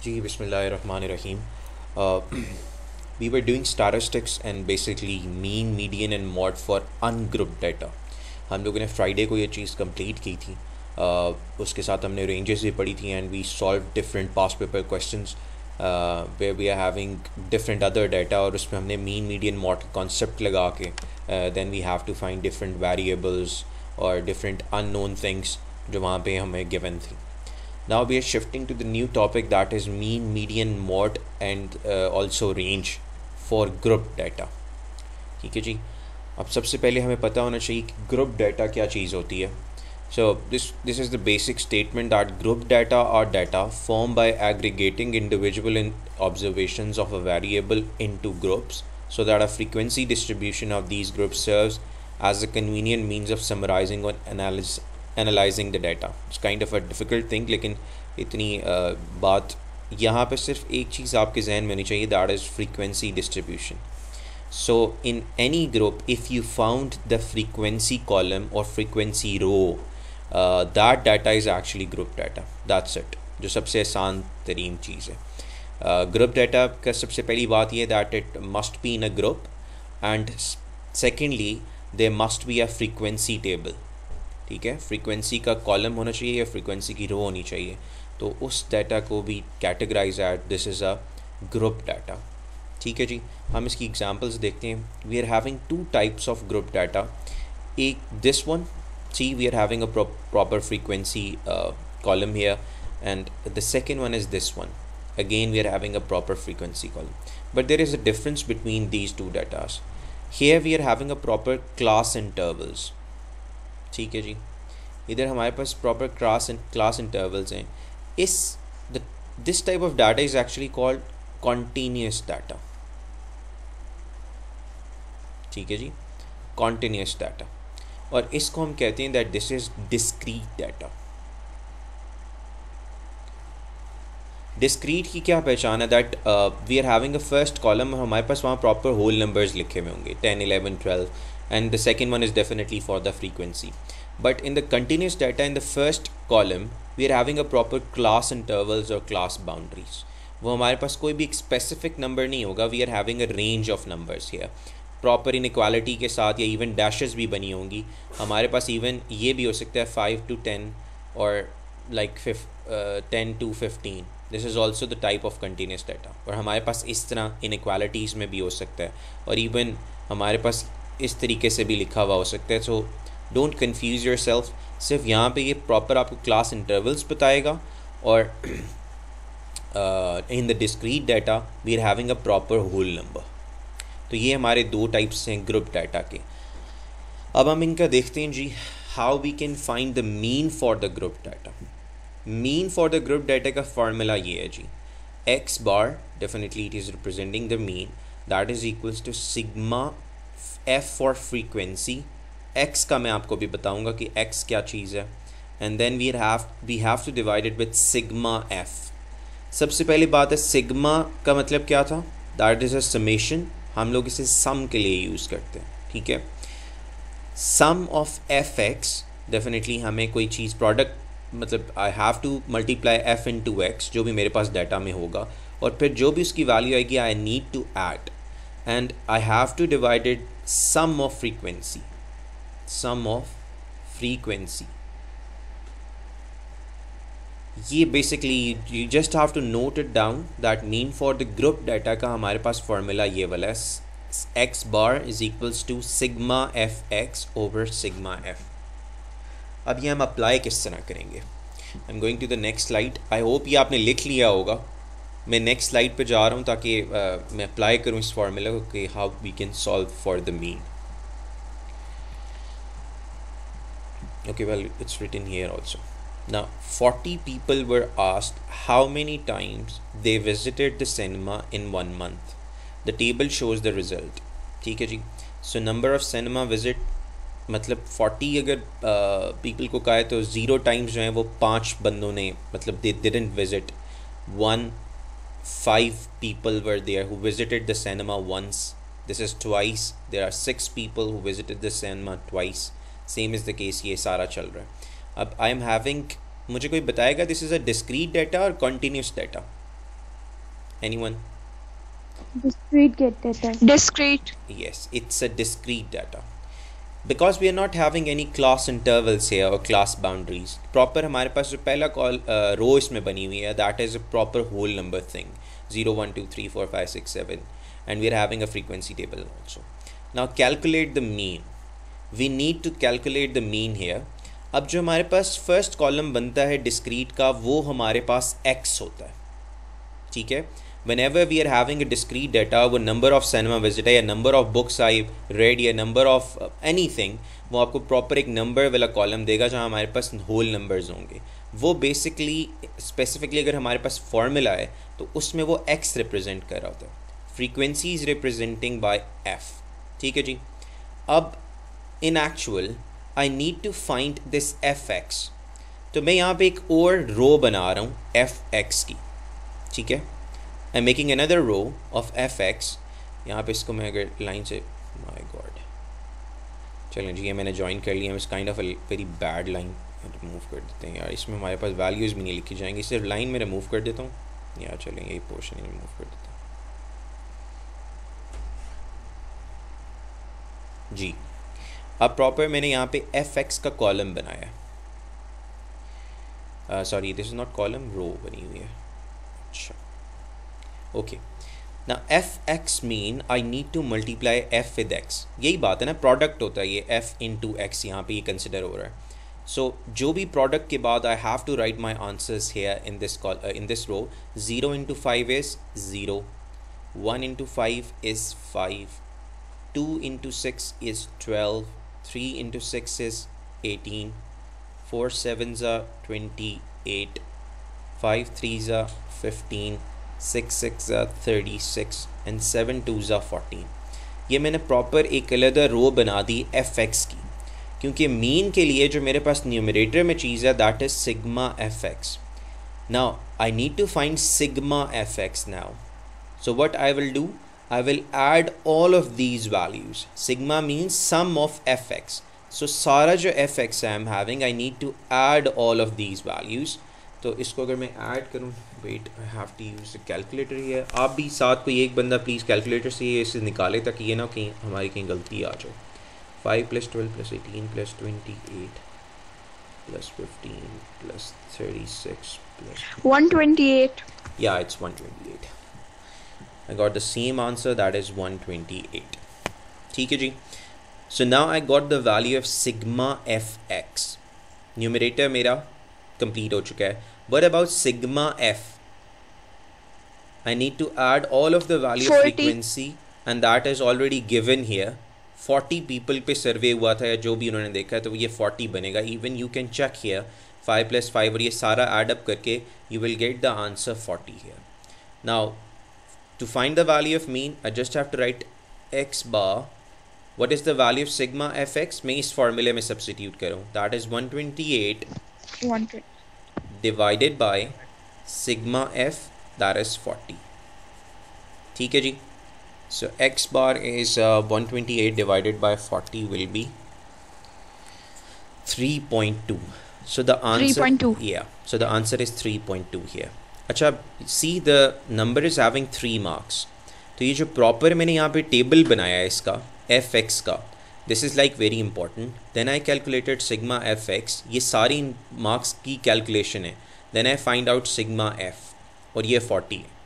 Ji Bismillahirrahmanirrahim. Uh, we were doing statistics and basically mean, median and mod for ungrouped data. हम लोगों ने Friday को ये चीज़ कंप्लीट की थी uh, उसके साथ हमने रेंजेस भी पढ़ी थी and we solve different past paper question way we are having different other data और उसमें हमने मीन मीडियन मॉड कॉन्सेप्ट लगा के then we have to find different variables और डिफरेंट अननोन थिंग्स जो वहाँ पे हमें गिवन थी now we are shifting to the new topic that is mean median mode and uh, also range for group data ठीक है जी अब सबसे पहले हमें पता होना चाहिए कि ग्रुप डाटा क्या चीज़ होती है so this this is the basic statement that group data are data formed by aggregating individual in observations of a variable into groups so that a frequency distribution of these groups serves as a convenient means of summarizing or analysis analysing the data it's kind of a difficult thing लेकिन इतनी uh, बात यहाँ पे सिर्फ़ एक चीज़ आपके जहन में होनी चाहिए that is frequency distribution so in any group if you found the frequency column और frequency row that data is actually group data that's it जो सबसे आसान तरीन चीज़ है। ग्रुप uh, डाटा का सबसे पहली बात यह that it must be in a group and secondly they must be a frequency table ठीक है? फ्रीक्वेंसी का कॉलम होना चाहिए या फ्रीक्वेंसी की रो होनी चाहिए? तो उस डाटा को भी categorise at this is a group data ठीक है जी? हम इसकी एग्जांपल्स देखते हैं. We are having two types of group data एक this one see we are having a proper frequency column here and the second one is this one again, we are having a proper frequency column. But there is a difference between these two datas. Here, we are having a proper class intervals. ठीक है जी। इधर हमारे पास proper class class intervals हैं। इस this type of data is actually called continuous data ठीक है जी कॉन्टीन्यूस डाटा और इसको हम कहते हैं that this is discrete data discrete की क्या पहचान है? That we are having a first column हमारे पास वहाँ प्रॉपर होल नंबर्स लिखे हुए होंगे। Ten eleven twelve and the second one is definitely for the frequency. But in the continuous data, in the first column, we are having a proper class intervals or class boundaries. वो हमारे पास कोई भी एक specific number नहीं होगा we are having a range of numbers here proper inequality के साथ या इवन डैशेस भी बनी होंगी. हमारे पास इवन ये भी हो सकता है फाइव टू टेन और like fif ten to fifteen this is also the type of continuous data और हमारे पास इस तरह इनक्वालिटीज़ में भी हो सकता है. और इवन हमारे पास इस तरीके से भी लिखा हुआ हो सकता है। So don't confuse yourself सिर्फ़ यहाँ पे ये प्रॉपर आपको क्लास इंटरवल्स बताएगा और in the discrete data we are having a proper whole number तो ये हमारे दो टाइप्स हैं ग्रुप डाटा के। अब हम इनका देखते हैं जी how we can find the mean for the group data mean for the group data का फार्मूला ये है जी। X bar definitely it is representing the mean that is equals to sigma F for frequency X का मैं आपको भी बताऊँगा कि X क्या चीज़ है. And then we have we have to divided with sigma F सबसे पहली बात है सिग्मा का मतलब क्या था? दैट इज़ अ समेशन हम लोग इसे सम के लिए यूज़ करते हैं. ठीक है? Sum of F X definitely हमें कोई चीज़ प्रोडक्ट मतलब I have to multiply F into X जो भी मेरे पास डाटा में होगा. और फिर जो भी उसकी वैल्यू आएगी I need to add and I have to divide it sum of frequency. Sum of frequency. ये basically you just have to note it down that mean for the group data का हमारे पास formula ये वाला है. X bar is equals to sigma F X over sigma F अब ये हम अप्लाई किस तरह करेंगे? I am going to the next slide I hope ये आपने लिख लिया होगा. मैं नेक्स्ट स्लाइड पे जा रहा हूँ ताकि आ, मैं अप्लाई करूँ इस फार्मूला को कि how we can solve for the mean okay well it's written here also ना forty people were ask how many times they visited the cinema in one month the table shows the result ठीक है जी? So number of cinema visit मतलब forty अगर people को कहा है तो zero times जो हैं वो पाँच बंदों ने मतलब they didn't visit one five people were there who visited the cinema once this is twice there are six people who visited the cinema twice same is the case ये सारा चल रहा है अब आई एम हैविंग मुझे कोई बताएगा this is a discrete data और continuous data Anyone? Discrete get data. Discrete. Yes, it's a discrete data. Because we are not having any class intervals here or class boundaries. Proper हमारे पास जो पहला कॉल रो इसमें बनी हुई है that is a proper whole number thing. 0, 1, 2, 3, 4, 5, 6, 7 and we are having a frequency table also. Now calculate the mean. We need to calculate the mean here. अब जो हमारे पास फ़र्स्ट कॉलम बनता है डिस्क्रीट का वो हमारे पास एक्स होता है ठीक है ever we are having a discrete data वो नंबर ऑफ़ सिनेमा विज़िट है या number of books I read या नंबर ऑफ़ एनी थिंग वो आपको प्रॉपर एक नंबर वाला कॉलम देगा जहाँ हमारे पास होल नंबर्स होंगे। वो बेसिकली स्पेसिफिकली अगर हमारे पास फॉर्मूला है तो उसमें वो एक्स रिप्रेजेंट कर रहा होता है। Frequency is representing by F ठीक है जी? अब in actual I need to find this F X तो मैं यहाँ पे एक और रो बना रहा हूँ एफ़ एक्स की। ठीक है? I making another row of F X यहाँ पे इसको मैं अगर लाइन से माई गॉड चलें जी, ये मैंने ज्वाइन कर लिया इस kind of very bad line remove कर देते हैं यार, इसमें हमारे पास वैल्यूज़ भी नहीं लिखी जाएँगी, सिर्फ़ लाइन में रिमूव कर देता हूँ। यार चलें यही पोर्शन ही रिमूव कर देता हूँ। जी, अब प्रॉपर मैंने यहाँ पे एफ़ एक्स का कॉलम बनाया। Sorry this is not column row बनी हुई है। ओके ना F X mean I need to multiply F with X यही बात है ना प्रोडक्ट होता है ये एफ़ इन टू एक्स यहाँ पे ये कंसिडर हो रहा है। सो so, जो भी प्रोडक्ट के बाद I have to write my answers here in this in this row zero into five is zero one into five is five two into six is twelve three into six is eighteen four seven ज़ा twenty eight five three ज़ा fifteen six six ज़ा thirty six and seven two ज़ा fourteen ये मैंने proper एक अलग रो बना दी F x की, क्योंकि मीन के लिए जो मेरे पास न्यूमरेटर में चीज़ है that is sigma F X now I need to find sigma F X now so, what I will do? I will add all of these values. Sigma means sum of fx so, सारा जो fx I am having, I need to add all of these values. तो इसको अगर मैं add करूँ wait I have to use calculator ही है आप भी साथ कोई एक बंदा प्लीज़ कैलकुलेटर से ये इसे निकाले ताकि ये ना कहीं हमारी कहीं गलती आ जाए। Five plus twelve plus eighteen plus twenty eight plus fifteen plus thirty six plus 128. yeah it's 128 I got the same answer that is 128 ठीक है जी। So now I got the value of sigma fx numerator मेरा complete हो चुका है। What about sigma f I need to add all of the value 40. frequency and that is already given here 40 people पे survey हुआ था या जो भी उन्होंने देखा है तो ये 40 बनेगा even you can check here 5 plus five और ये सारा एड अप करके you will get the answer 40 here now to find the value of mean I just have to write x bar what is the value of sigma fx मैं इस फॉर्मूले में substitute करूँ that is 128 120. Divided by sigma F there is forty ठीक है जी? So X bar is one twenty eight divided by forty will be three point two so the answer या so the answer is three point two ही अच्छा see the number is having three marks तो ये जो proper मैंने यहाँ पे table बनाया है इसका एफ़ एक्स का this is like very important then I calculated sigma F X ये सारी मार्क्स की कैलकुलेशन है. Then I find out sigma F और ये फोर्टी है.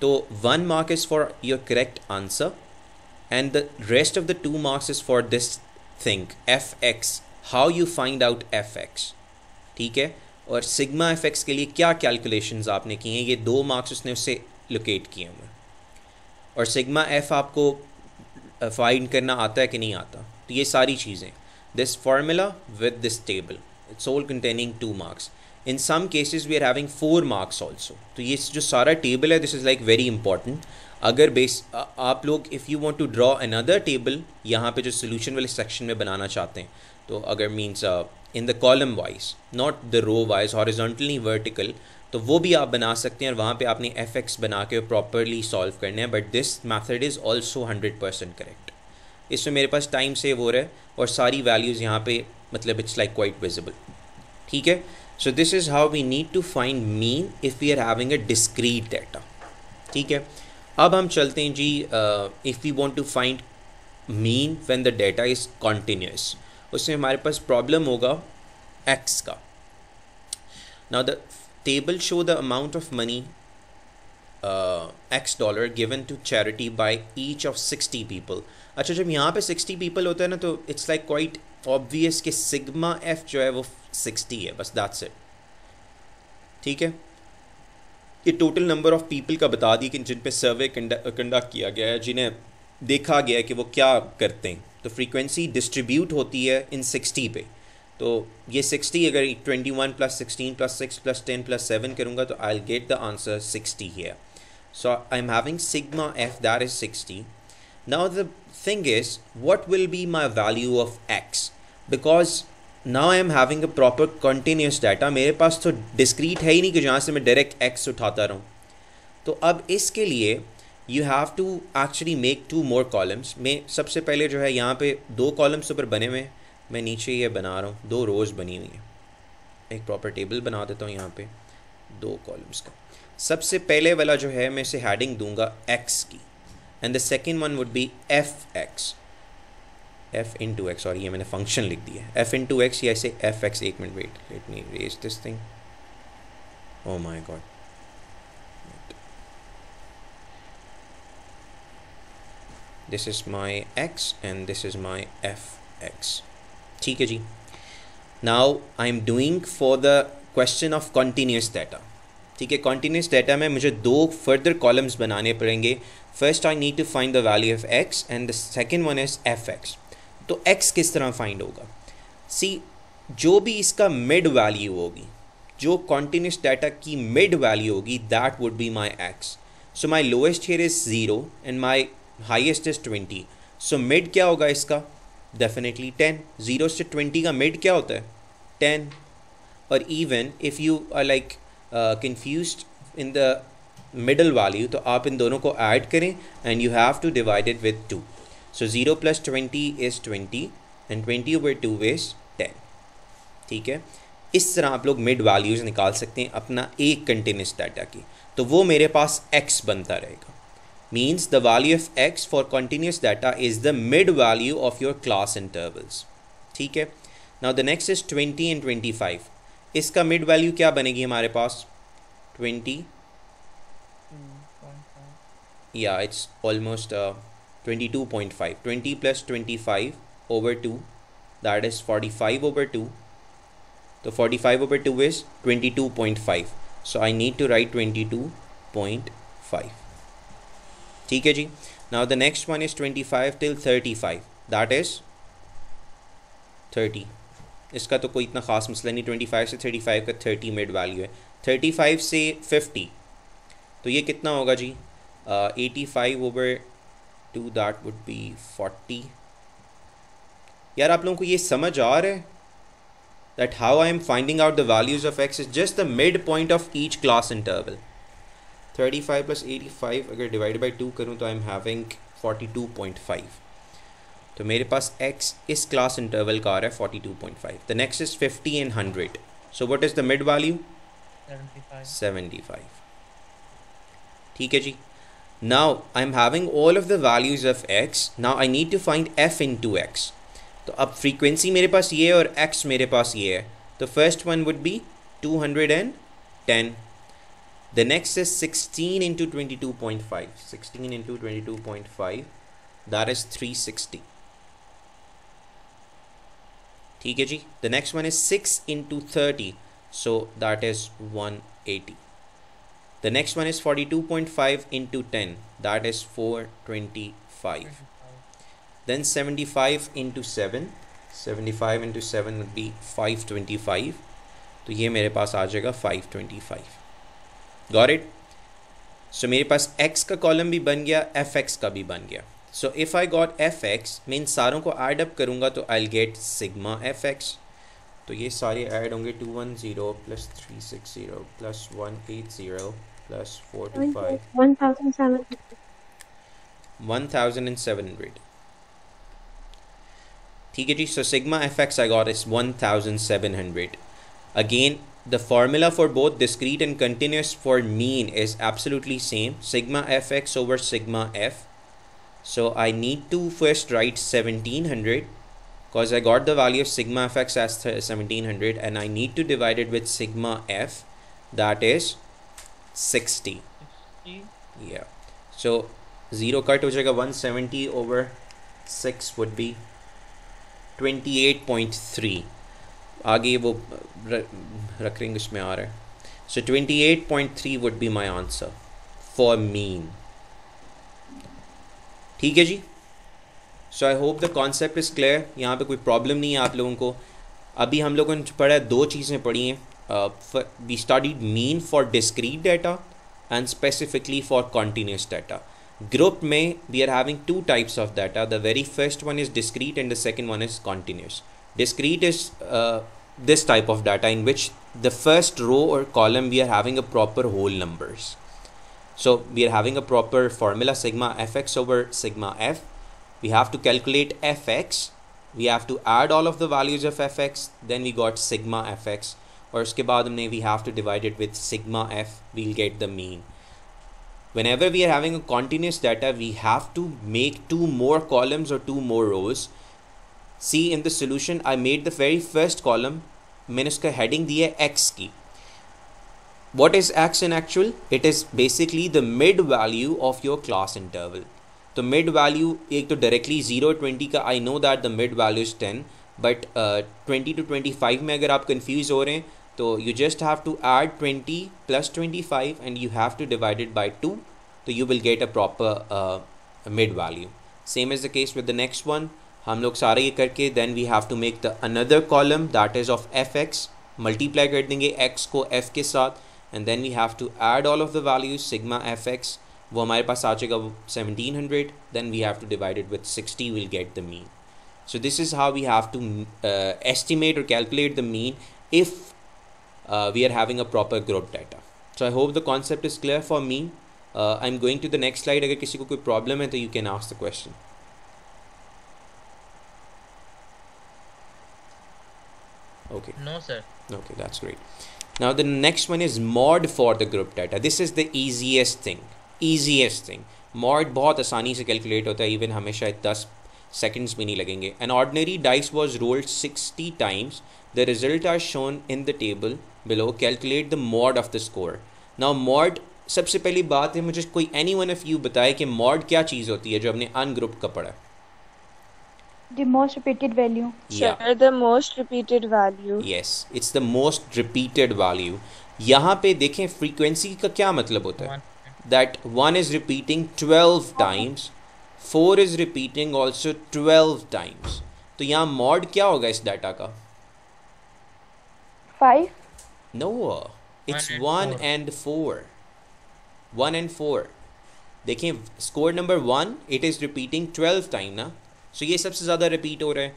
तो one mark is for your correct answer and the rest of the two marks is for this think F X how you find out F X ठीक है? और sigma F x के लिए क्या कैलकुलेशन आपने की हैं? ये दो मार्क्स उसने उससे लोकेट किए हुए और सिग्मा एफ़ आपको फाइंड करना आता है कि नहीं आता? तो ये सारी चीज़ें। This formula with this table it's all containing two marks in some cases we are having four marks also तो ये जो सारा टेबल है this is like very important अगर बेस आप लोग if you want to draw another table यहाँ पे जो सोल्यूशन वाले सेक्शन में बनाना चाहते हैं तो अगर means in the column wise not the row wise horizontally vertical तो वो भी आप बना सकते हैं और वहाँ पे आपने एफ़ एक्स बना के प्रॉपरली सॉल्व करने हैं but this method is also hundred percent correct इसमें मेरे पास टाइम सेव हो रहा है और सारी वैल्यूज़ यहाँ पे मतलब इट्स लाइक क्वाइट विजिबल ठीक है? So this is how we need to find mean if we are having a discrete data ठीक है? अब हम चलते हैं जी if we want to find mean when the data is continuous उसमें हमारे पास प्रॉब्लम होगा एक्स का. Now the table show the amount of money X dollar given to charity by each of sixty people अच्छा जब यहाँ पे sixty people होता है ना तो इट्स लाइक क्वाइट ऑब्वियस कि सिग्मा एफ़ जो है वो सिक्सटी है, बस दैट्स इट ठीक है? ये टोटल नंबर ऑफ़ पीपल का बता दी कि जिन पे सर्वे कंडक्ट किया गया है, जिन्हें देखा गया है कि वो क्या करते हैं। तो फ्रीक्वेंसी डिस्ट्रीब्यूट होती है इन सिक्सटी पे। तो ये सिक्सटी अगर twenty one plus sixteen plus six plus ten plus seven करूँगा तो I get the answer sixty है so I am having sigma F that is sixty now the thing is what will be my value of X because now I am having a proper continuous data मेरे पास तो discrete है ही नहीं कि जहाँ से मैं डायरेक्ट एक्स उठाता रहूँ। तो अब इसके लिए you have to actually make two more columns मैं सबसे पहले जो है यहाँ पे दो कॉलम्स ऊपर बने हुए हैं। मैं नीचे ये बना रहा हूँ। दो रोज़ बनी हुई हैं। एक प्रॉपर टेबल बना देता हूँ यहाँ पे। दो कॉलम्स का। सबसे पहले वाला जो है मैं इसे हेडिंग दूँगा एक्स की। and the second one would be f x f into x sorry ये मैंने फंक्शन लिख दिया है एफ इन टू एक्स या ऐसे एफ एक्स एक minute wait let me raise this thing oh my god this is my x and this is my fx ठीक है जी now I am doing for the question of continuous data ठीक है continuous data में मुझे दो further columns बनाने पड़ेंगे First I need to find the value of X and the second one is F X तो एक्स किस तरह फाइंड होगा? सी जो भी इसका मिड वैल्यू होगी, जो कॉन्टीन्यूस डाटा की मिड वैल्यू होगी that would be my X so my lowest here is zero and my highest is twenty so mid क्या होगा इसका? डेफिनेटली टेन ज़ीरो से ट्वेंटी का मिड क्या होता है? टेन और even if you are like confuse in the middle value तो आप इन दोनों को ऐड करें and you have to divide it with two so zero plus twenty is twenty and twenty over two is ten ठीक है? इस तरह आप लोग मिड वैल्यूज़ निकाल सकते हैं अपना एक कंटिन्यूस डाटा की। तो वो मेरे पास एक्स बनता रहेगा। Means the value of X for continuous data is the mid value of your class intervals ठीक है? Now the next is twenty and twenty five इसका मिड वैल्यू क्या बनेगी हमारे पास? 20 yeah it's almost uh, 22.5 20 plus 25 over 2 that is 45 over 2 so 45 over 2 is 22.5 so I need to write 22.5 ठीक है जी next one is twenty five till thirty five that is thirty इसका तो कोई इतना ख़ास मसला नहीं ट्वेंटी फाइव से थर्टी फाइव का थर्टी मिड वैल्यू है। थर्टी फाइव से फिफ्टी तो ये कितना होगा जी? Eighty five over two that would be forty यार आप लोगों को ये समझ आ रहा है that how I am finding out the values of X is just the mid point of each class interval thirty five plus eighty five अगर डिवाइड बाई टू करूँ तो I am having forty two point five तो मेरे पास X इस class interval का आ रहा है forty two point five the next is fifty and hundred so what is the mid value seventy five ठीक है जी? Now I am having all of the values of x now I need to find f into x तो अब frequency मेरे पास ये है और x मेरे पास ये है तो first one would be two hundred and ten The next is 16 into 22.5. 16 into 22.5 that is 360. ठीक है जी The next one is 6 into 30 so that is 180. The next one is 42.5 into 10 that is 425. Then 75 into 7 75 into 7 would be 525 तो ये मेरे पास आ जाएगा 525 gore it so मेरे पास एक्स का कॉलम भी बन गया एफ़ एक्स का भी बन गया. So if I got F X मैं इन सारों को ऐड अप करूँगा तो I get sigma F X तो ये सारे ऐड होंगे two one zero plus three six zero plus one eight zero plus 4 to 5. 1,700. 1,700. Okay, so sigma fx I got is 1,700. Again, the formula for both discrete and continuous for mean is absolutely same. Sigma fx over sigma f. So I need to first write 1700 because I got the value of sigma fx as 1700 and I need to divide it with sigma f that is 60 yeah. So 0 cut हो जाएगा 170 over 6 would be 28.3 आगे वो रख रेंगे उसमें आ रहा है। So 28.3 would be my answer for mean. ठीक है जी? So I hope the concept is clear यहाँ पे कोई प्रॉब्लम नहीं है आप लोगों को। अभी हम लोगों ने पढ़ा है दो चीज़ें पढ़ी हैं। Uh, we studied mean for discrete data and specifically for continuous data. Group may we are having two types of data. The very first one is discrete and the second one is continuous. Discrete is uh, this type of data in which the first row or column we are having a proper whole numbers. So we are having a proper formula sigma fx over sigma f. We have to calculate fx. We have to add all of the values of fx. Then we got sigma fx और उसके बाद हमने we have to divide it with sigma F we'll get the mean whenever we are having a continuous data we have to make two more columns और two more rows see in the solution I made the very first column मैंने उसका heading दी है x की. What is X in actual it is basically the mid value of your class interval तो mid value एक तो directly zero twenty का I know that the mid value is ten but twenty to twenty five में अगर आप confuse हो रहे हैं तो you just have to add twenty plus twenty five and you have to divided by two तो you will get a proper mid value same is the case with the next one हम लोग सारे ये करके then we have to make the another column that is of F X multiply कर देंगे x को F के साथ and then we have to add all of the values sigma F X वो हमारे पास आ जाएगा seventeen hundred then we have to divide it with sixty will get the mean so this is how we have to uh, estimate or calculate the mean if uh, we are having a proper group data so i hope the concept is clear for me uh, i'm going to the next slide अगर किसी को कोई problem है तो you can ask the question okay no sir okay that's great now the next one is mod for the group data this is the easiest thing easiest thing mode बहुत आसानी से calculate होता है even हमेशा दस seconds भी नहीं लगेंगे an ordinary dice was rolled sixty times the result are shown in the table Below calculate the mode of the score now mode सबसे पहली बात है मुझे कोई एनी वन ऑफ़ यू बताए कि मॉड क्या चीज़ होती है जो हमने अनग्रुप का पढ़ा The most repeated value. Yeah. Sure, the most repeated value. yes it's the most repeated value यहाँ पे देखें फ्रीक्वेंसी का क्या मतलब होता है that 1 is repeating 12 times 4 is repeating also 12 times तो यहाँ मॉड क्या होगा इस डाटा का Five. No it's and one four. And four one and four देखें score number one it is repeating twelve time ना सो ये सबसे ज़्यादा रिपीट हो रहा है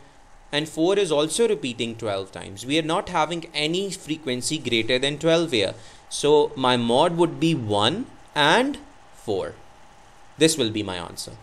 and 4 is also repeating 12 times we are not having any frequency greater than 12 here so my mod would be 1 and 4 this will be my answer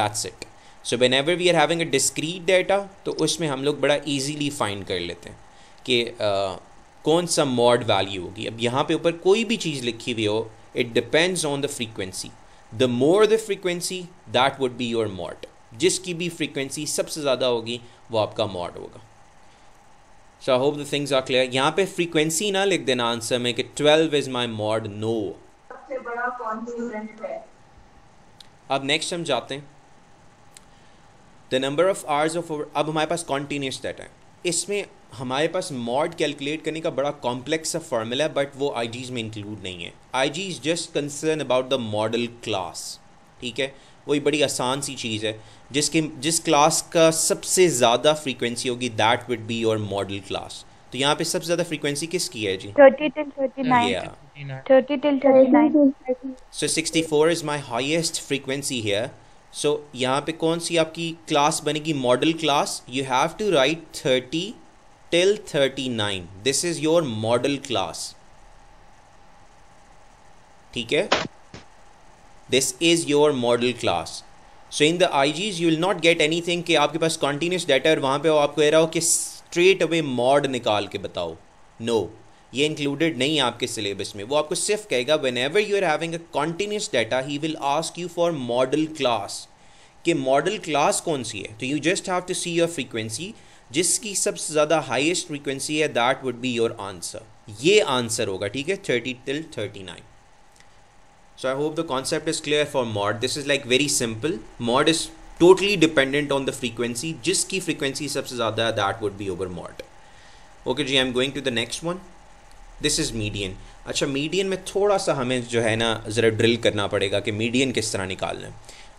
that's it so whenever we are having a discrete data तो उसमें हम लोग बड़ा easily find कर लेते हैं कि uh, कौन सा मॉड वैल्यू होगी? अब यहाँ पे ऊपर कोई भी चीज़ लिखी हुई हो it depends on the frequency the more the frequency that would be your mode जिसकी भी फ्रीक्वेंसी सबसे ज़्यादा होगी वो आपका मॉड होगा। So I hope the things are clear यहाँ पे फ्रीक्वेंसी ना लिख देना आंसर में कि twelve is my mode no अब नेक्स्ट हम जाते हैं। The number of hours of अब हमारे पास कॉन्टीन्यूस डेटा है। इसमें हमारे पास मॉड कैलकुलेट करने का बड़ा कॉम्प्लेक्स सा फार्मूला है बट वो आई में इंक्लूड नहीं है I G is just concern about the modal class ठीक है वही बड़ी आसान सी चीज़ है जिसके जिस क्लास का सबसे ज़्यादा फ्रीक्वेंसी होगी that would be your modal class तो यहाँ पे सबसे ज़्यादा फ्रीक्वेंसी किसकी है जी 30 till 39. Yeah. 39 30 till 39. So 64 is my highest frequency here. So यहाँ पे कौन सी आपकी क्लास बनेगी modal class you have to write 30 till 39 this is your modal class ठीक है this is your modal class so in the I G's you will not get anything कि आपके पास कॉन्टीन्यूस डाटा और वहाँ पे वो आपको कह रहा हो कि स्ट्रेट अवे मॉड निकाल के बताओ। नो ये इंक्लूडेड नहीं है आपके सिलेबस में। वो आपको सिर्फ़ कहेगा whenever you are having a continuous data he will ask you for modal class कि मॉडल क्लास कौन सी है? तो you just have to see your frequency जिसकी सबसे ज़्यादा हाईएस्ट फ्रीक्वेंसी है that would be your answer ये आंसर होगा, ठीक है? Thirty till thirty nine so I hope the concept is clear for mode this is like very simple mode is totally dependent on the frequency जिसकी frequency सबसे ज़्यादा है that would be over mode okay ji I am going to the next one this is median अच्छा median में थोड़ा सा हमें जो है ना, ज़रा ड्रिल करना पड़ेगा कि मीडियन किस तरह निकालना है।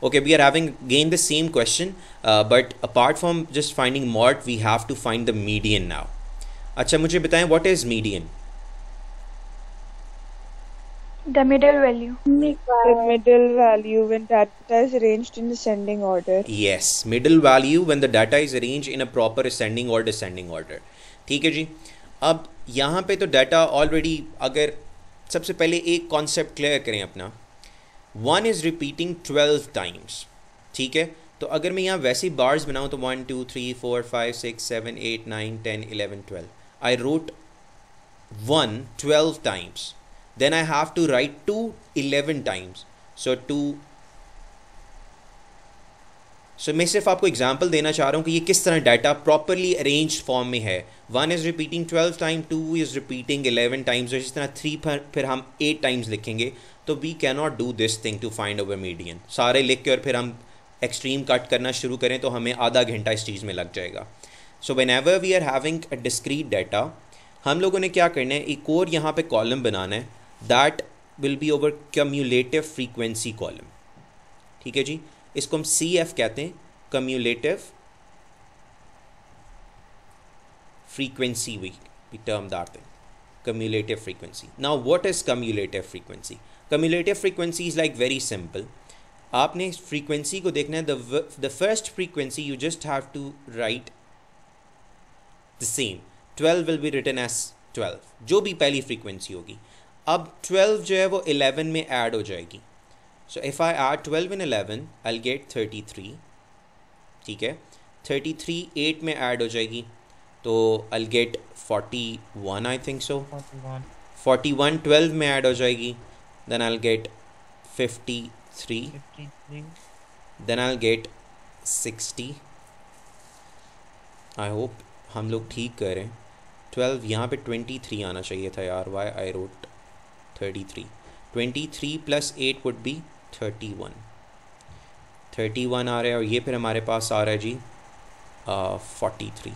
Okay we are having again the same question uh, but apart from just finding mod we have to find the median now अच्छा मुझे बताएँ what is median The middle value. The middle value when data is arranged in descending order. yes middle value when the data is arranged in a proper ascending or descending order ठीक है जी अब यहाँ पे तो data already अगर सबसे पहले एक कॉन्सेप्ट क्लियर करें अपना one is repeating twelve times ठीक है? तो अगर मैं यहाँ वैसे बार्स बनाऊँ तो one two three four five six seven eight nine ten eleven twelve I wrote one twelve times then I have to write 2 11 times. So 2 so मैं सिर्फ़ आपको एग्ज़ाम्पल देना चाह रहा हूँ कि ये किस तरह डाटा प्रॉपरली अरेंज फॉर्म में है। One is repeating twelve time two is repeating eleven times और इस तरह थ्री पर, फिर हम एट टाइम्स लिखेंगे। तो we can not do this thing to find our median सारे लिख के और फिर हम एक्सट्रीम कट करना शुरू करें तो हमें आधा घंटा इस चीज़ में लग जाएगा। So whenever we are having a discrete data हम लोगों ने क्या करना है? एक और यहाँ पे कॉलम बनाना है। That will be over cumulative frequency column ठीक है जी? इसको हम सी एफ़ कहते हैं। Cumulative frequency we term that thing cumulative frequency. Now, what is cumulative frequency? Cumulative frequency is, like, very simple. आपने फ्रीक्वेंसी को देखना है the first frequency you just have to write the same twelve will be written as twelve जो भी पहली frequency होगी। अब twelve जो है वो इलेवन में ऐड हो जाएगी। So if I add twelve in eleven I get thirty three ठीक है? थर्टी थ्री एट में ऐड हो जाएगी। तो I get forty one I think so forty one twelve में ऐड हो जाएगी. Then I get fifty three then I get sixty I hope हम लोग ठीक करें. ट्वेल्व यहाँ पे ट्वेंटी थ्री आना चाहिए था यार. Why I wrote thirty three twenty three plus eight would be thirty one thirty one आ रहा है और ये फिर हमारे पास आ रहा है जी forty three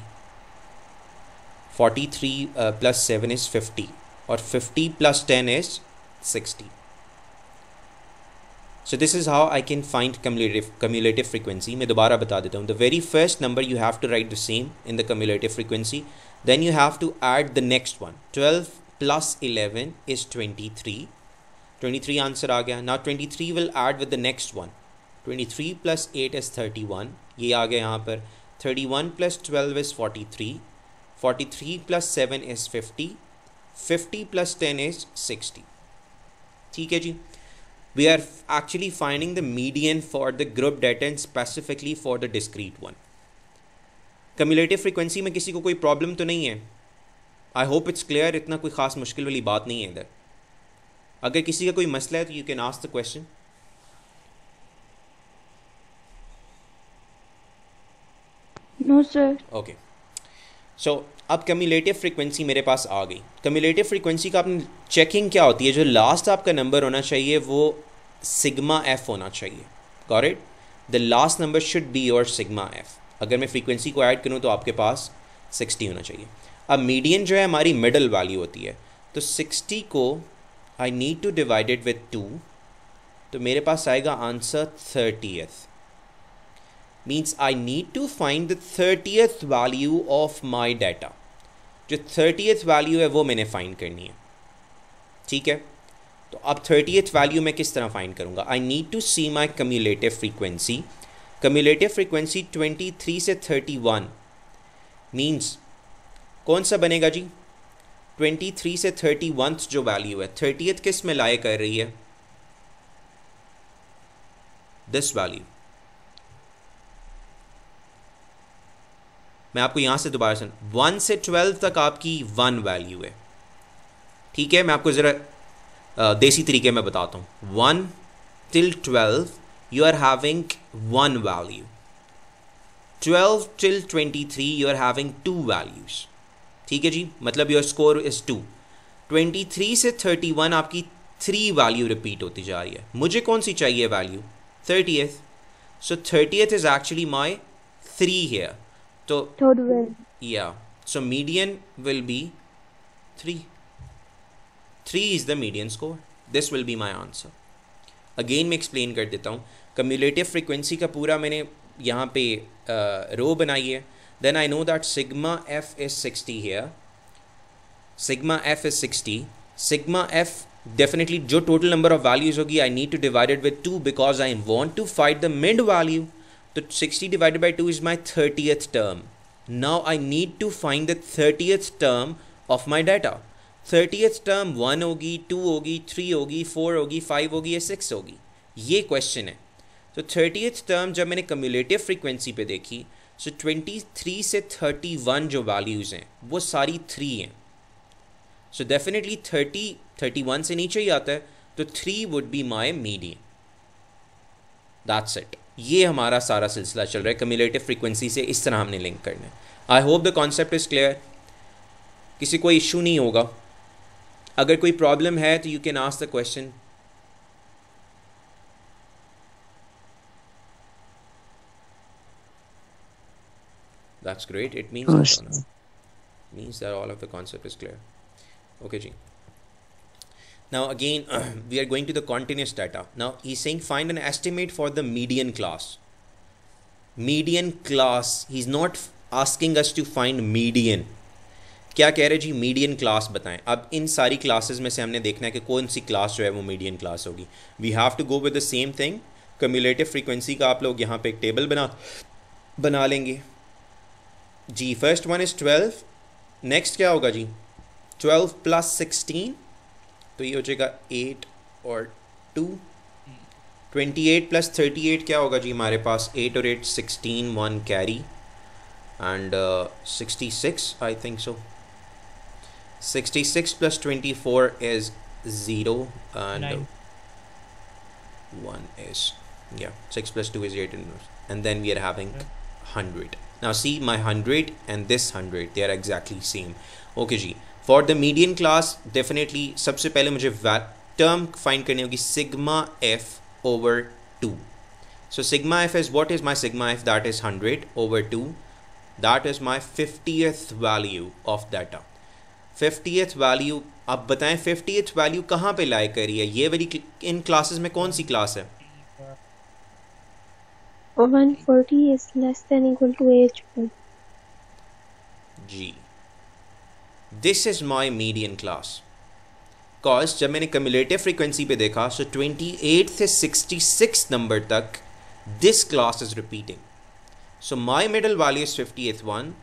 forty three plus seven is fifty और fifty plus ten is sixty so this is how I can find cumulative frequency मैं दोबारा बता देता हूँ। The very first number you have to write the same in the cumulative frequency then you have to add the next one twelve plus eleven is twenty three twenty three answer आ गया। ना twenty three will add with the next one twenty three plus eight is thirty one ये आ गया यहाँ पर। Thirty one plus twelve is forty three 43 plus seven is 50 50 plus ten is 60 ठीक है जी? We are actually finding the median for the group data and specifically for the discrete one cumulative frequency में किसी को कोई problem तो नहीं है? I hope it's clear इतना कोई खास मुश्किल वाली बात नहीं है इधर। अगर किसी का कोई मसला है तो you can ask the question no sir okay so so, अब कम्यूलेटिव फ्रीक्वेंसी मेरे पास आ गई। कम्यूलेटिव फ्रीक्वेंसी का अपनी चेकिंग क्या होती है? जो लास्ट आपका नंबर होना चाहिए वो सिग्मा एफ़ होना चाहिए। Correct the last number should be your sigma F अगर मैं फ्रीक्वेंसी को ऐड करूँ तो आपके पास सिक्सटी होना चाहिए। अब मीडियन जो है हमारी मिडल वैल्यू होती है। तो सिक्सटी को I need to divided with two तो मेरे पास आएगा answer thirty thirtieth means I need to find the 30th value of my data. जो 30th value है, वो मैंने फाइंड करनी है। ठीक है? तो अब 30th value मैं किस तरह फाइंड करूँगा? I need to see my cumulative frequency cumulative frequency 23 से 31 मीन्स कौन सा बनेगा जी? 23 से 31th जो वैल्यू है 30th किसमें लाए कर रही है? दिस वैल्यू मैं आपको यहाँ से दोबारा सुन वन से ट्वेल्व तक आपकी वन वैल्यू है। ठीक है? मैं आपको ज़रा देसी तरीके में बताता हूँ। One till twelve you are having one value twelve till twenty three you are having two values ठीक है जी? मतलब your score is two twenty three से थर्टी वन आपकी थ्री वैल्यू रिपीट होती जा रही है। मुझे कौन सी चाहिए value thirtieth so thirtieth is actually my three here तो Third well. yeah. So median will be 3 3 is the median score. This will be my answer. Again मैं एक्सप्लेन कर देता हूँ. कम्युलेटिव फ्रिक्वेंसी का पूरा मैंने यहाँ पे रो बनाई है. Then I know that sigma F is sixty here sigma F is sixty sigma F definitely जो टोटल नंबर ऑफ़ वैल्यूज़ होगी I need to divided with two because I want to find the mid value तो sixty divided by two is my thirtieth term now I need to find the 30th term of my data. 30th term 1 होगी 2 होगी 3 होगी 4 होगी 5 होगी, या 6 होगी? ये question है। तो 30th टर्म जब मैंने कम्युलेटिव फ्रीक्वेंसी पे देखी सो 23 से 31 जो वैल्यूज़ हैं, वो सारी थ्री हैं। सो डेफिनेटली 30 31 से नीचे ही आता है तो three would be my medium that's it ये हमारा सारा सिलसिला चल रहा है कम्युलेटिव फ्रीक्वेंसी से इस तरह हमने लिंक करना है I hope the concept is clear किसी कोई इशू नहीं होगा अगर कोई प्रॉब्लम है तो you can ask the question That's great. It means means that all of the concept is clear. Okay, Ji. Now again, we are going to the continuous data. Now he's saying find an estimate for the median class. Median class. He's not asking us to find median. क्या कह रहे जी median class बताएँ अब इन सारी classes में से हमने देखना है कि कौन सी क्लास जो है वो मीडियन क्लास होगी we have to go with the same thing cumulative frequency का आप लोग यहाँ पे एक टेबल बना बना लेंगे जी first one is twelve next क्या होगा जी ट्वेल्व प्लस सिक्सटीन तो ये हो जाएगा एट और two twenty eight plus thirty eight क्या होगा जी हमारे पास? एट और eight sixteen one carry and sixty six I think so sixty six plus twenty four is zero and Nine. one is yeah 6 plus 2 is 8 and and then we are having 100 now see my 100 and this 100 they are exactly same. Okay ji for the medium class definitely सबसे पहले मुझे term find करनी होगी sigma F over two so sigma F is what is my sigma F that is hundred over two that is my fiftieth value of data fiftieth value आप बताएँ fiftieth value कहाँ पर like करी है? ये वाली इन क्लासेज में कौन सी क्लास है? जी। This is my median class cause जब मैंने कम्युलेटिव फ्रीक्वेंसी पे देखा सो 28 से 66 नंबर तक this class is repeating so my middle value is 50th one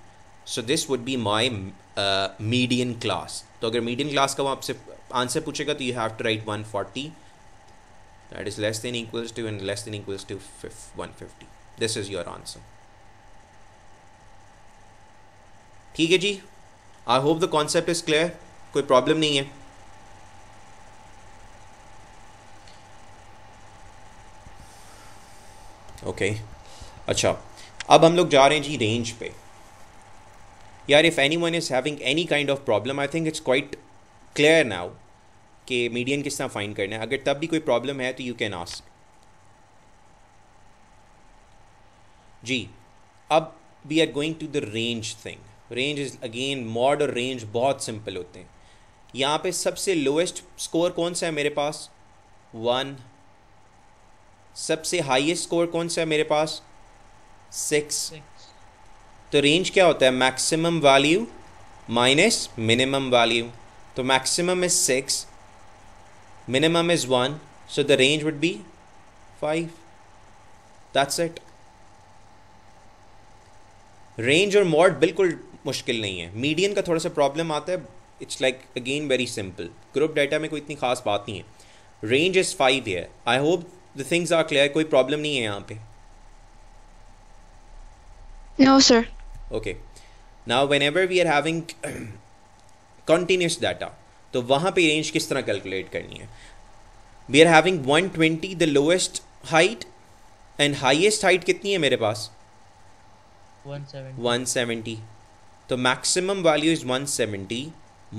so this would be my median class तो अगर मीडियन क्लास का वो आपसे आंसर पूछेगा तो you have to write 140 that is less than equals to and less than equals to fif- 150 this is your answer. ठीक है जी? I hope the concept is clear कोई प्रॉब्लम नहीं है। Okay okay. अच्छा। अब हम लोग जा रहे हैं जी रेंज पे। यार if any one is having any kind of problem I think it's quite clear now कि मीडियन किस तरह फाइंड करना है। अगर तब भी कोई प्रॉब्लम है तो यू कैन आस्क जी। अब we are going to the range thing range is again mode और रेंज बहुत सिंपल होते हैं। यहाँ पे सबसे लोएस्ट स्कोर कौन सा है मेरे पास? वन सबसे हाईएस्ट स्कोर कौन सा है मेरे पास? सिक्स तो रेंज क्या होता है? Maximum value minus minimum value तो maximum is six minimum is 1 so the range would be 5 that's it. Range और मॉड बिल्कुल मुश्किल नहीं है। मीडियन का थोड़ा सा प्रॉब्लम आता है it's like again very simple group data में कोई इतनी खास बात नहीं है। रेंज इज़ फाइव है I hope the things are clear कोई प्रॉब्लम नहीं है यहाँ पे। No sir. Okay. Now whenever we are having continuous data तो वहाँ पे रेंज किस तरह कैलकुलेट करनी है? We are having 120 the lowest height and highest height कितनी है मेरे पास? 170 170 तो maximum value is 170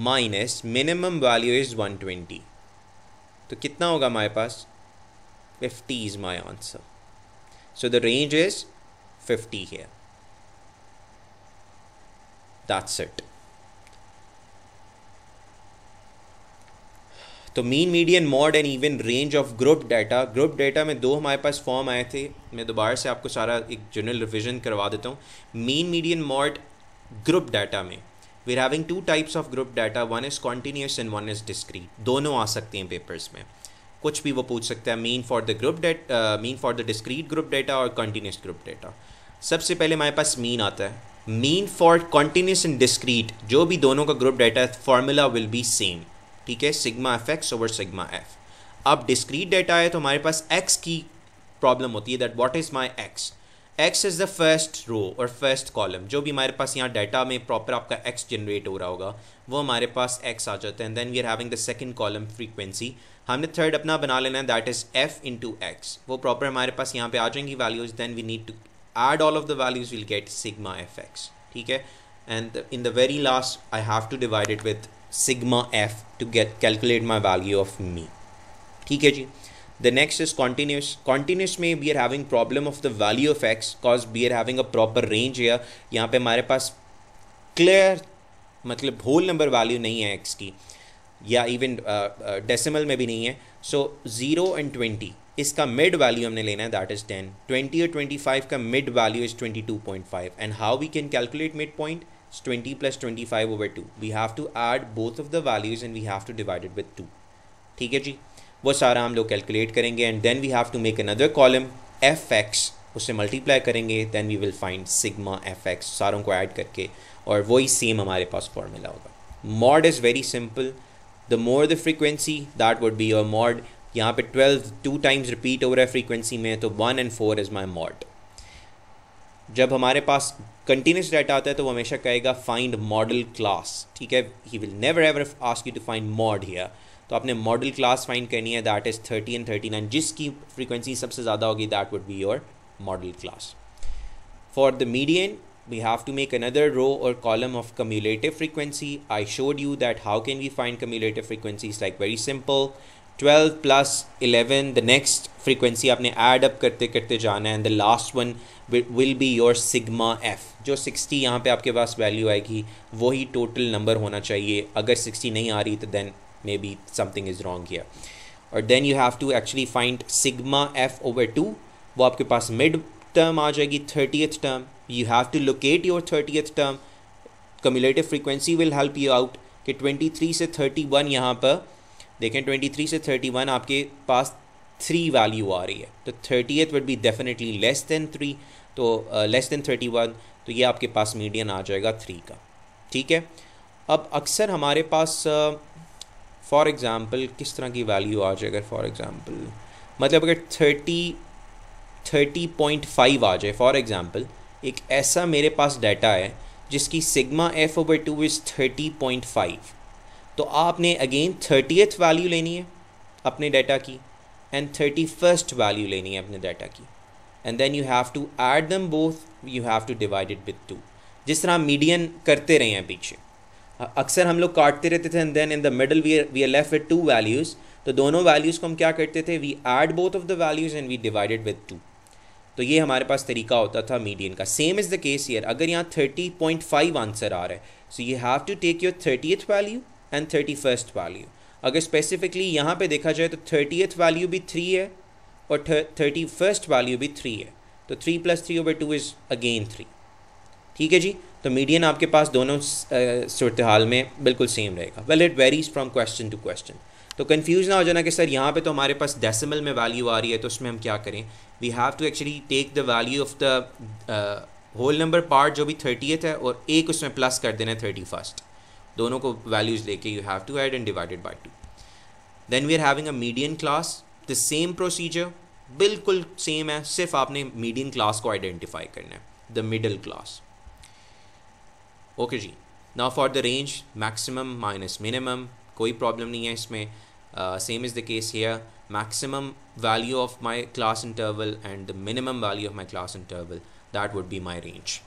minus minimum value is 120 तो कितना होगा हमारे पास? 50 is my answer so the range is 50 here. That's it. तो mean median mode and even range of group data group data में दो हमारे पास फॉर्म आए थे। मैं दोबारा से आपको सारा एक जनरल रिविजन करवा देता हूँ। Mean median mode group data में। We are having two types of group data one is continuous and one is discrete दोनों आ सकते हैं पेपर्स में। कुछ भी वो पूछ सकता है mean for the group data mean for the discrete group data और कॉन्टीन्यूस ग्रुप डाटा सबसे पहले हमारे पास मीन आता है। Mean for continuous and discrete जो भी दोनों का ग्रुप डाटा है फार्मूला विल बी सेम ठीक है? Sigma F X over sigma F अब डिस्क्रीट डाटा है तो हमारे पास एक्स की प्रॉब्लम होती है that what is my X X is the first row और फ़र्स्ट कॉलम जो भी हमारे पास यहाँ डाटा में प्रॉपर आपका एक्स जनरेट हो रहा होगा, वो हमारे पास एक्स आ जाता है. And then we are having the second column frequency हमने थर्ड अपना बना लेना है that is F into X वो प्रॉपर हमारे पास यहाँ पे आ जाएँगी values then we need to add all of the values, we'll get sigma fx ठीक है? And in the very last, I have to divide it with sigma f to get, calculate my value of me. ठीक है जी? The next is continuous. Continuous में we are having problem of the value of x, cause we are having a proper range here. यहाँ पे हमारे पास clear मतलब whole number value नहीं है x की. या इवन डेसिमल में भी नहीं है. सो ज़ीरो एंड ट्वेंटी इसका मिड वैल्यू हमने लेना है दैट इज़ टेन ट्वेंटी और ट्वेंटी फाइव का mid value is twenty two point five and how we can calculate mid point twenty plus twenty five over two we have to add both of the values and we have to divide it with two ठीक है जी? वो सारा हम लोग calculate करेंगे and then we have to make another column F X उससे multiply करेंगे then we will find sigma F X सारों को ऐड करके, और वही सेम हमारे पास फॉर्मूला होगा। Mode is very simple the more the frequency that would be your mode यहाँ पे ट्वेल्व टू टाइम्स रिपीट हो रहा है फ्रीक्वेंसी में तो one and four is my mode जब हमारे पास कंटिन्यूस डाटा आता है तो वो हमेशा कहेगा फाइंड मॉडल क्लास ठीक है? He will never ever ask you to find mode here तो आपने मॉडल क्लास फाइंड करनी है that is thirty and thirty nine जिसकी फ्रीक्वेंसी सबसे ज़्यादा होगी that would be your model class for the median we have to make another row और column of cumulative frequency I showed you that how can we find cumulative frequency is like very simple twelve plus eleven the next frequency आपने add up करते करते जाना है and the last one will be your sigma F जो sixty यहाँ पे आपके पास value आएगी, वही टोटल नंबर होना चाहिए. अगर सिक्सटी नहीं आ रही तो then be something is wrong here और then you have to actually find sigma F over two वो आपके पास मिड टर्म आ जाएगी thirtieth term you have to locate your 30th term. Cumulative frequency will help you out कि 23 से 31 यहाँ पर, देखें 23 से 31 आपके पास थ्री वैल्यू आ रही है। तो thirtieth would be definitely less than three तो लेस देन थर्टी वन तो ये आपके पास मीडियन आ जाएगा थ्री का। ठीक है? अब अक्सर हमारे पास फॉर एग्ज़ाम्पल किस तरह की वैल्यू आ जाए अगर फॉर एग्ज़ाम्पल मतलब अगर थर्टी थर्टी पॉइंट फाइव आ जाए फॉर एग्ज़ाम्पल एक ऐसा मेरे पास डाटा है, जिसकी sigma F over two is thirty point five तो आपने अगेन थर्टीथ वैल्यू लेनी है अपने डाटा की एंड थर्टी फ़र्स्ट वैल्यू लेनी है अपने डाटा की. And then you have to add them both you have to divide it with two जिस तरह मीडियन करते रहे हैं पीछे. अक्सर हम लोग काटते रहते थे and then in the middle we we are left with two values तो दोनों वैल्यूज़ को हम क्या करते थे? We add both of the values and we divided with two तो ये हमारे पास तरीका होता था मीडियन का। Same is the case here अगर यहाँ थर्टी पॉइंट फाइव आंसर आ रहा है so you have to take your thirtieth value and thirty first value अगर स्पेसिफिकली यहाँ पे देखा जाए तो थर्टीथ वैल्यू भी थ्री है और थर्टी फ़र्स्ट वैल्यू भी थ्री है। तो three plus three over two is again three ठीक है जी? तो मीडियन आपके पास दोनों सूरत हाल में बिल्कुल सेम रहेगा। Well it varies from question to question तो कन्फ्यूज़ ना हो जाना कि सर यहाँ पे तो हमारे पास डेसिमल में वैल्यू आ रही है तो उसमें हम क्या करें? We have to actually take the value of the whole number part जो भी थर्टीथ है और एक उसमें प्लस कर देना है थर्टी फ़र्स्ट दोनों को वैल्यूज़ लेके you have to add and divided by two then we are having a median class the same procedure बिल्कुल सेम है, सिर्फ़ आपने मीडियन क्लास को आइडेंटिफाई करना है the middle class okay ji now for the range maximum minus minimum कोई problem नहीं है इसमें. Same is the case here maximum value of my class interval and minimum value of my class interval that would be my range